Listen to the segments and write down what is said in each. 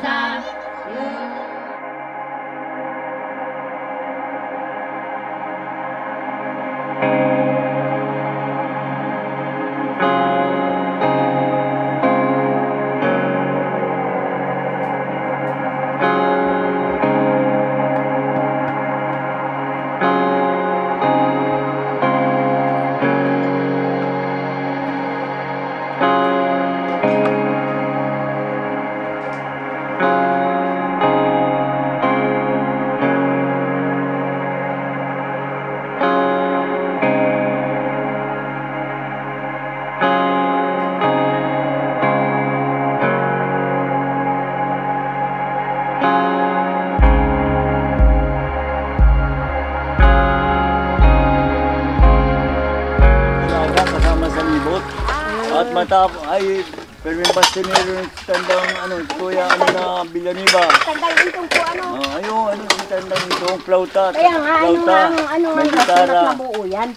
Stop. You. At matap ay pero yung bastonero yung tandang ano, kuya ano na Bilaniba. Tanggalin itong po ano. Oh, ayun, ano yung tandang itong flauta. Kaya nga, ano nga, ano gitara. mas mabuo yan.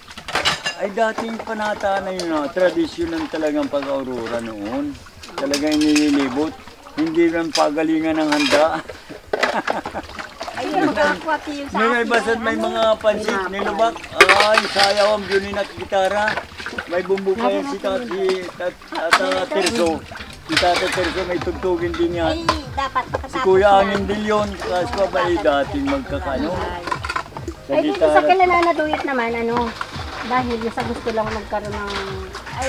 Ay dating panata na yun, ah, tradisyon ng talagang pag-aurora noon. Talagang inililibot. Hindi lang pagalingan ng handa. Ayun, makakwati yun sa Yung may akin. basad may mga pansit, nilubak. Ay, sayaw ang violin at gitara. May bumbu pa yan si Tati, Tat- Tata Terso. Si Tata Terso may tugtugin din yan. Si Kuya na. Angin Dilyon, kasi ko ba ay dating magkakano? Sa Ay, dito sa gitara. Kilananaduyit naman, ano, dahil sa gusto lang magkaroon ng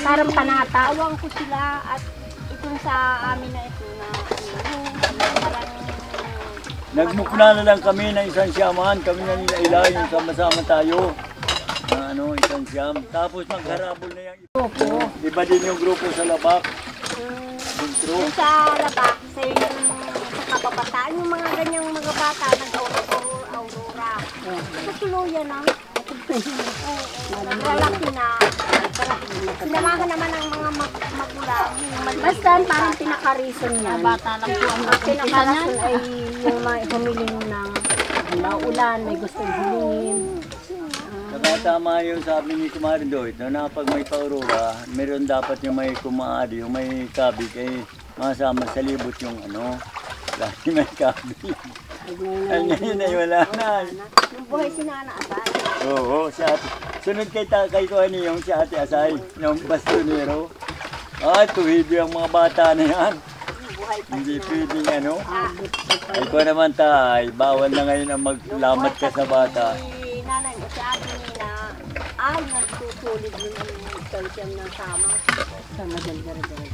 parang panata. Awang ko sila at itong sa amin na ito na ano, parang Nagmukna na lang kami ng isang siyamahan. Kami na nila ilay, yung sama-sama tayo. Isang siyam. Tapos magharabol na yung Opo. Iba din yung grupo sa labak. Intro. yung sa labak, sa yung sa kababataan, yung mga ganyang mga bata nag-aurora. Tutuluyan na. Lalaki na. Sinamahan naman ng mga mag- magulang. Basta parang pinaka-reason niyan. Bata lang po ang Ang pinaka-reason ay yung may humiling ng ulan, may gustong hilingin. Tama yung sabi ni Kumari Doit, na napag may paurora, meron dapat yung may kumaari, yung may kabig, ay masama sa libot yung ano, lagi may kabig. Ay ngayon ay wala na. Yung buhay sinanaasay. Oo, si ate. Sunod kay, ta, kay ko ano yung si ate Asay, yung bastonero. Ay, tuhidi ang mga bata na yan. Hindi pwedeng ano. Ay ko naman tay, bawal na ngayon ang maglamat ka sa bata. Si nanay si ate ay nagsusulit din ang calcium ng sama. Sama dal-dal-dal.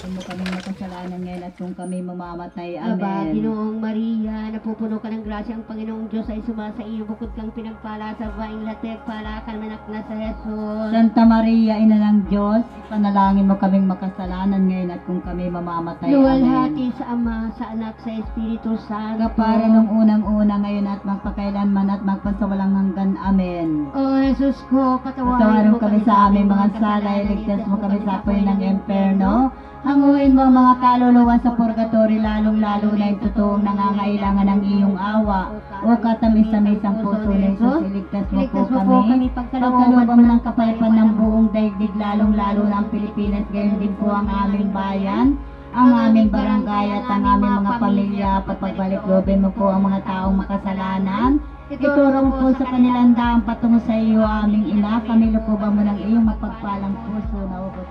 Kung mo kami makasalanan ngayon at kung kami mamamatay. Aba, Amen. Ginoong Maria, napupuno ka ng grasya ang Panginoong Diyos ay sumasa iyo, bukod kang pinagpala sa baing latek, pala ka naman na sa Jesus. Santa Maria, Ina ng Diyos, panalangin mo kaming makasalanan ngayon at kung kami mamamatay. Luwalhati sa Ama, sa Anak, sa Espiritu Santo. Kapara nung unang-una ngayon at magpakailanman at magpasawalang hanggan. Amen. O Jesus ko, Patawarin mo kami sa aming mga sala, iligtas mo kami sa apoy ng emperno. Hanguin mo ang mga kaluluwa sa purgatory, lalong-lalo na yung totoong nangangailangan ng iyong awa. O katamis-tamisang puso ng Jesus, iligtas mo po kami. Pagkalooban mo ng kapayapaan ng buong daigdig, lalong-lalo na ang Pilipinas, gayon din po ang aming bayan ang aming barangay at ang aming mga pamilya, pagbalik lobin mo po ang mga taong makasalanan. Ituro po sa kanilang daang patungo sa iyo, aming ina, kami lukuban mo ng iyong mapagpalang puso na ubot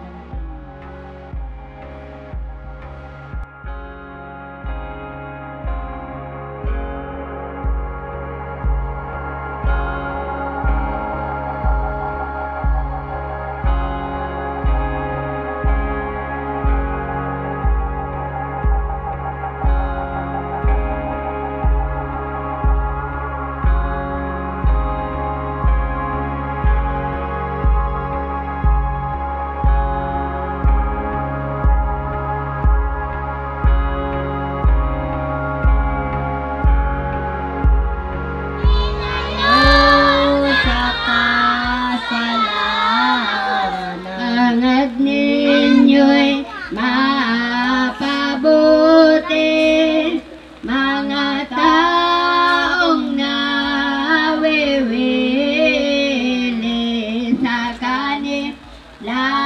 mapabuti mga taong nawiwili sa kanila.